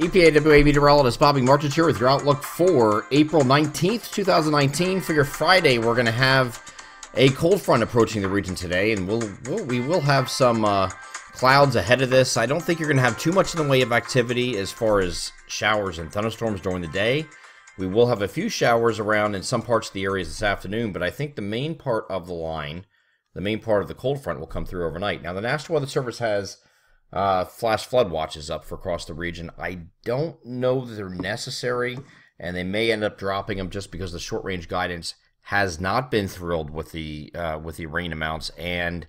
EPAWA meteorologist Bobby Martrich here with your outlook for April 19th, 2019. For your Friday, we're going to have a cold front approaching the region today, and we'll, we'll we will have some uh, clouds ahead of this. I don't think you're going to have too much in the way of activity as far as showers and thunderstorms during the day. We will have a few showers around in some parts of the areas this afternoon, but I think the main part of the line, the main part of the cold front, will come through overnight. Now, the National Weather Service has uh, flash flood watches up for across the region. I don't know that they're necessary, and they may end up dropping them just because the short range guidance has not been thrilled with the uh, with the rain amounts, and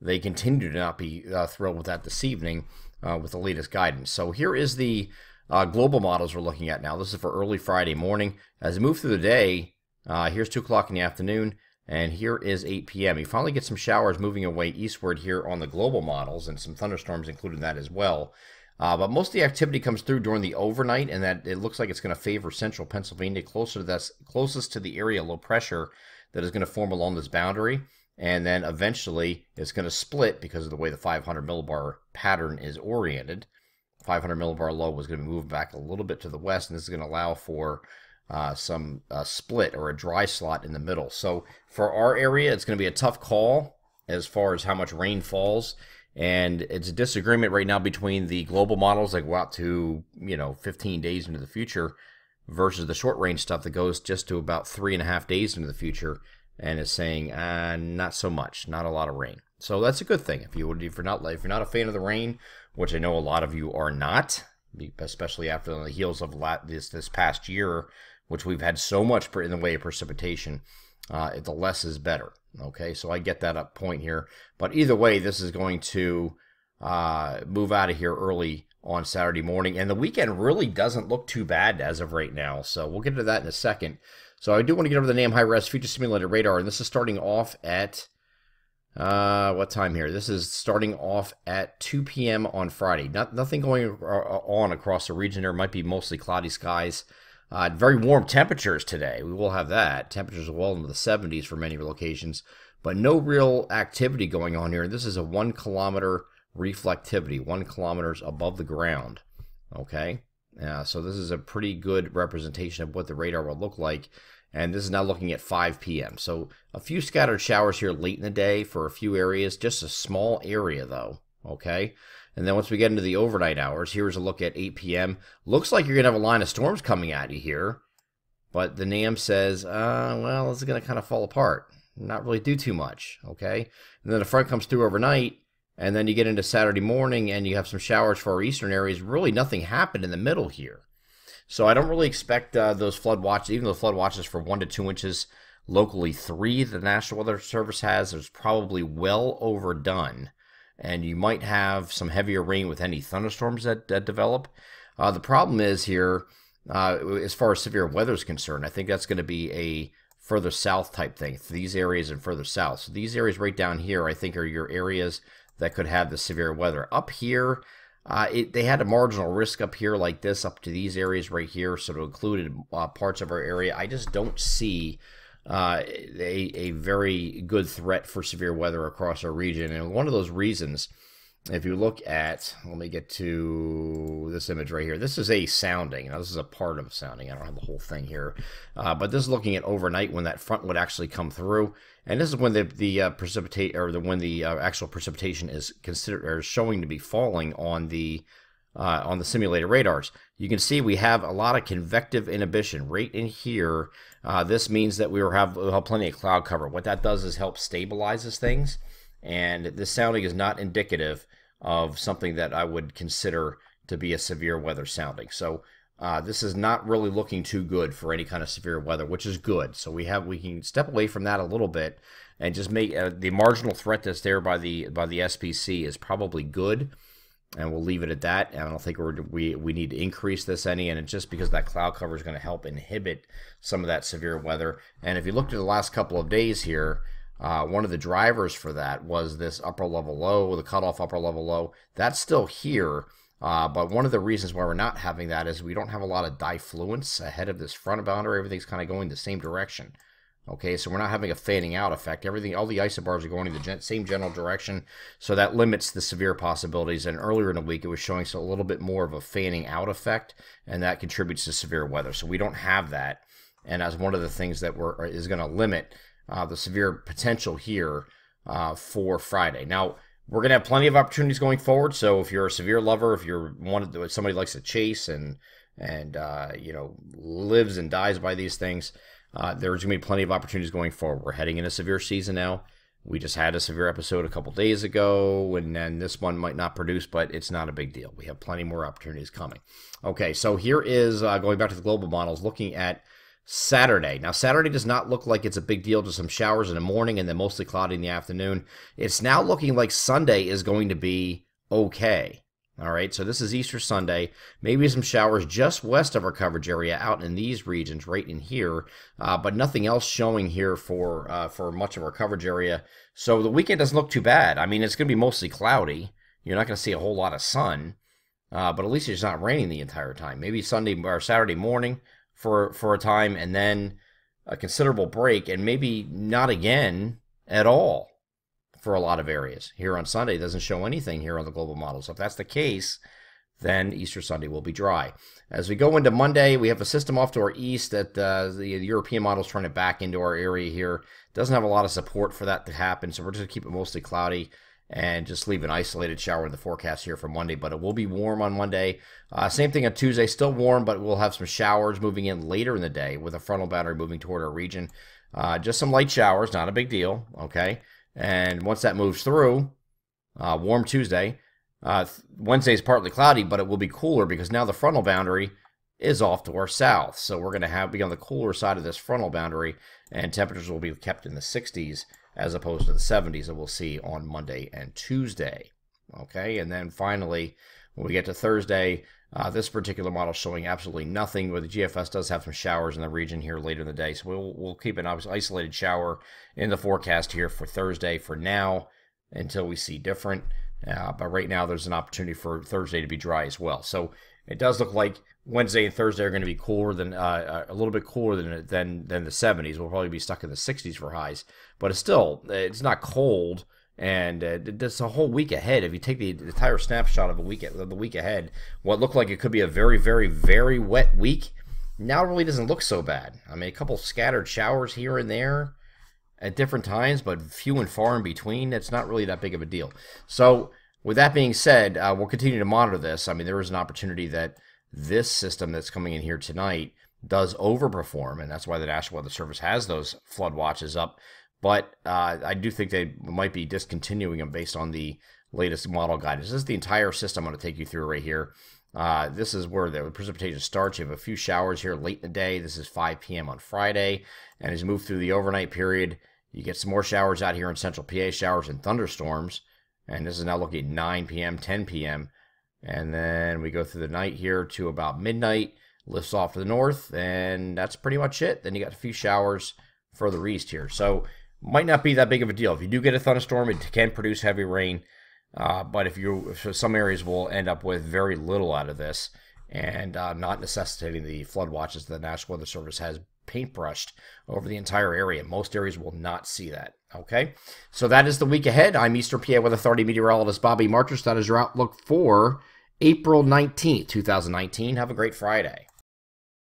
they continue to not be uh, thrilled with that this evening uh, with the latest guidance. So here is the uh, global models we're looking at now. This is for early Friday morning. As we move through the day, uh, here's two o'clock in the afternoon. And here is 8 p.m. You finally get some showers moving away eastward here on the global models and some thunderstorms included in that as well. Uh, but most of the activity comes through during the overnight, and that it looks like it's going to favor central Pennsylvania, closer to that's closest to the area low pressure that is going to form along this boundary. And then eventually it's going to split because of the way the 500 millibar pattern is oriented. 500 millibar low was going to move back a little bit to the west, and this is going to allow for uh, some uh, split or a dry slot in the middle. So for our area, it's going to be a tough call as far as how much rain falls. And it's a disagreement right now between the global models that go out to, you know, 15 days into the future versus the short range stuff that goes just to about three and a half days into the future and is saying, uh, not so much, not a lot of rain. So that's a good thing. If you if you're not, if you're not a fan of the rain, which I know a lot of you are not, especially after the heels of this this past year which we've had so much in the way of precipitation, uh, the less is better. Okay, so I get that up point here. But either way, this is going to uh, move out of here early on Saturday morning. And the weekend really doesn't look too bad as of right now. So we'll get to that in a second. So I do want to get over the NAM high res future simulated radar. And this is starting off at uh, what time here? This is starting off at 2 p.m. on Friday. Not, nothing going uh, on across the region. There might be mostly cloudy skies. Uh, very warm temperatures today. We will have that. Temperatures well into the 70s for many locations, but no real activity going on here. This is a one kilometer reflectivity, one kilometers above the ground. Okay, uh, so this is a pretty good representation of what the radar will look like. And this is now looking at 5 p.m. So a few scattered showers here late in the day for a few areas, just a small area though. Okay. And then once we get into the overnight hours, here's a look at 8 p.m. Looks like you're going to have a line of storms coming at you here. But the NAM says, uh, well, it's going to kind of fall apart. Not really do too much, okay? And then the front comes through overnight, and then you get into Saturday morning and you have some showers for our eastern areas. Really nothing happened in the middle here. So I don't really expect uh, those flood watches, even though flood watches for one to two inches, locally three the National Weather Service has, is probably well overdone and you might have some heavier rain with any thunderstorms that, that develop. Uh, the problem is here, uh, as far as severe weather is concerned, I think that's going to be a further south type thing. These areas and further south. So these areas right down here, I think, are your areas that could have the severe weather. Up here, uh, it, they had a marginal risk up here like this, up to these areas right here, so it included uh, parts of our area. I just don't see uh, a, a very good threat for severe weather across our region. And one of those reasons, if you look at, let me get to this image right here. This is a sounding. Now, this is a part of sounding. I don't have the whole thing here. Uh, but this is looking at overnight when that front would actually come through. And this is when the, the uh, precipitate, or the, when the uh, actual precipitation is considered, or is showing to be falling on the uh, on the simulated radars. You can see we have a lot of convective inhibition right in here. Uh, this means that we will have, we'll have plenty of cloud cover. What that does is help stabilizes things, and this sounding is not indicative of something that I would consider to be a severe weather sounding. So uh, this is not really looking too good for any kind of severe weather, which is good. So we have we can step away from that a little bit and just make uh, the marginal threat that's there by the by the SPC is probably good and we'll leave it at that. And I don't think we we we need to increase this any, and it's just because that cloud cover is going to help inhibit some of that severe weather. And if you look at the last couple of days here, uh, one of the drivers for that was this upper level low, the cutoff upper level low. That's still here, uh, but one of the reasons why we're not having that is we don't have a lot of difluence ahead of this front boundary. Everything's kind of going the same direction. Okay, so we're not having a fanning out effect. Everything, all the isobars are going in the gen same general direction, so that limits the severe possibilities. And earlier in the week, it was showing a little bit more of a fanning out effect, and that contributes to severe weather. So we don't have that, and as one of the things that we're is going to limit uh, the severe potential here uh, for Friday. Now we're going to have plenty of opportunities going forward. So if you're a severe lover, if you're one somebody likes to chase and and uh, you know lives and dies by these things uh, there's going to be plenty of opportunities going forward. We're heading into severe season now. We just had a severe episode a couple days ago, and then this one might not produce, but it's not a big deal. We have plenty more opportunities coming. Okay, so here is uh, going back to the global models, looking at Saturday. Now, Saturday does not look like it's a big deal. Just some showers in the morning and then mostly cloudy in the afternoon. It's now looking like Sunday is going to be okay. All right, so this is Easter Sunday. Maybe some showers just west of our coverage area, out in these regions, right in here, uh, but nothing else showing here for uh, for much of our coverage area. So the weekend doesn't look too bad. I mean, it's going to be mostly cloudy. You're not going to see a whole lot of sun, uh, but at least it's not raining the entire time. Maybe Sunday or Saturday morning for for a time, and then a considerable break, and maybe not again at all for a lot of areas. Here on Sunday doesn't show anything here on the global model. So if that's the case, then Easter Sunday will be dry. As we go into Monday, we have a system off to our east that uh, the European model is trying to back into our area here. Doesn't have a lot of support for that to happen, so we're just going to keep it mostly cloudy and just leave an isolated shower in the forecast here for Monday. But it will be warm on Monday. Uh, same thing on Tuesday, still warm, but we'll have some showers moving in later in the day with a frontal boundary moving toward our region. Uh, just some light showers, not a big deal, okay? And once that moves through, uh, warm Tuesday, uh, Wednesday is partly cloudy, but it will be cooler because now the frontal boundary is off to our south. So we're going to have be on the cooler side of this frontal boundary, and temperatures will be kept in the 60s as opposed to the 70s that we'll see on Monday and Tuesday. Okay, and then finally, when we get to Thursday, uh, this particular model showing absolutely nothing, but the GFS does have some showers in the region here later in the day. So we'll, we'll keep an isolated shower in the forecast here for Thursday for now until we see different. Uh, but right now, there's an opportunity for Thursday to be dry as well. So it does look like Wednesday and Thursday are going to be cooler than uh, a little bit cooler than than than the 70s. We'll probably be stuck in the 60s for highs, but it's still it's not cold and uh, this a whole week ahead. If you take the entire snapshot of a week the week ahead, what looked like it could be a very, very, very wet week, now really doesn't look so bad. I mean, a couple scattered showers here and there at different times, but few and far in between. It's not really that big of a deal. So, with that being said, uh, we'll continue to monitor this. I mean, there is an opportunity that this system that's coming in here tonight does overperform, and that's why the National Weather Service has those flood watches up but uh, I do think they might be discontinuing them based on the latest model guidance. This is the entire system I'm going to take you through right here. Uh, this is where the precipitation starts. You have a few showers here late in the day. This is 5 p.m. on Friday. And as you move through the overnight period, you get some more showers out here in central PA, showers and thunderstorms. And this is now looking at 9 p.m., 10 p.m. And then we go through the night here to about midnight, lifts off to the north, and that's pretty much it. Then you got a few showers further east here. So might not be that big of a deal. If you do get a thunderstorm, it can produce heavy rain. Uh, but if you, some areas will end up with very little out of this, and uh, not necessitating the flood watches that the National Weather Service has paintbrushed over the entire area. Most areas will not see that. Okay, so that is the week ahead. I'm Eastern PA Weather Authority meteorologist Bobby Martrich. That is your outlook for April 19th, 2019. Have a great Friday.